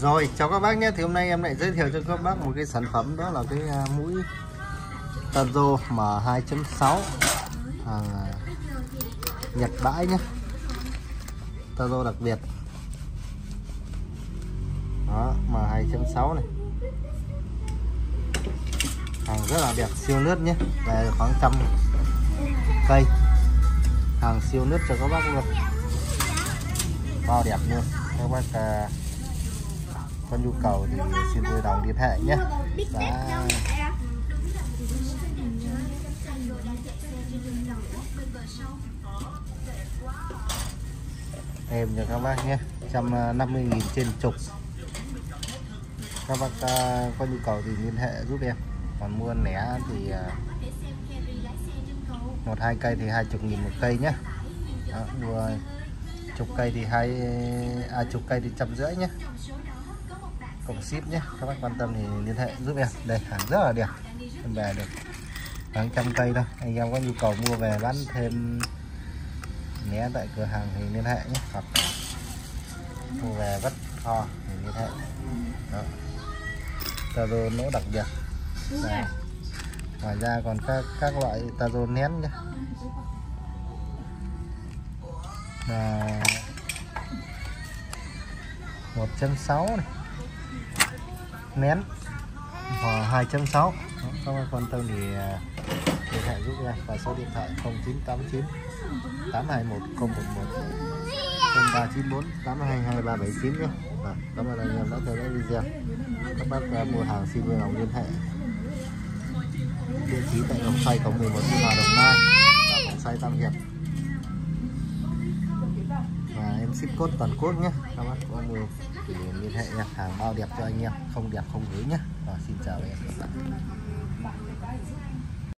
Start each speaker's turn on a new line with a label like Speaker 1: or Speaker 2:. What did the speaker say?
Speaker 1: Rồi, chào các bác nhé. Thì hôm nay em lại giới thiệu cho các bác một cái sản phẩm đó là cái à, mũi Tazo M2.6 hàng Nhật bãi nhé. Tazo đặc biệt. Đó, M2.6 này. Hàng rất là đẹp, siêu nước nhé. Về khoảng trăm cây. Hàng siêu nước cho các bác luôn. Bao đẹp luôn. Các bác à, có nhu cầu thì xin vui lòng liên hệ nhé. Đã... em cho các bác nhé 150.000 à, trên chục. Các bác à, có nhu cầu thì liên hệ giúp em. Còn mua lẻ thì à, một hai cây thì hai chục nghìn một cây nhé. Đó, mua chục cây thì hai à, chục cây thì trăm rưỡi nhé. Cộng ship nhé các bác quan tâm thì liên hệ giúp em. Đây hàng rất là đẹp. Em về được hàng trăm cây đâu anh em có nhu cầu mua về bán thêm nhé tại cửa hàng thì liên hệ nhé. Hoặc mua về vất kho thì liên hệ. Đó. Taro nỗ đặc biệt. Đây. ngoài ra còn các các loại taro nén nhé là 1.6 này. Nén. Và 2.6 các bạn quan tâm thì à, liên hệ giúp em và số điện thoại 0989 821 011 0394 822 379 nhé à, cảm ơn anh em đã theo dõi video. Các bác à, mua hàng xin vui lòng liên hệ. Địa chỉ tại Đồng Xoay cổng 11 Biên Hòa Đồng Nai. Và Đồng Xoay Tam Hiệp ship code toàn quốc nhé. Các bác có mua thì liên hệ nha hàng bao đẹp cho anh em, không đẹp không gửi nhé. Và xin chào em các bạn